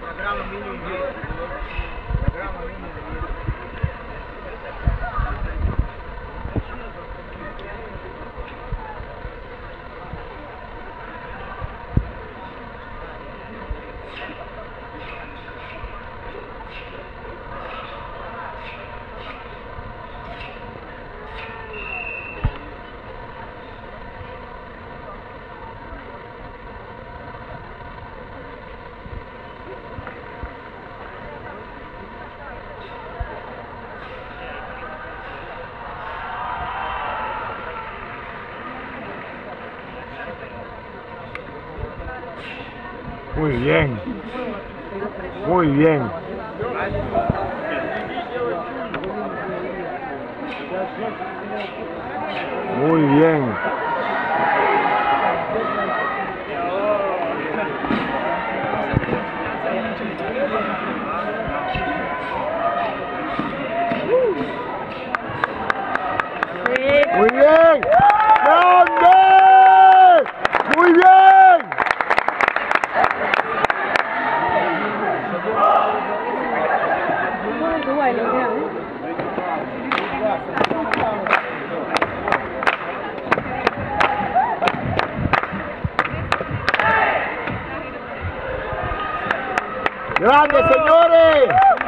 Программа минимум 10. Программа минимум Muy bien. Muy bien. Muy bien. ¡Grande, señores!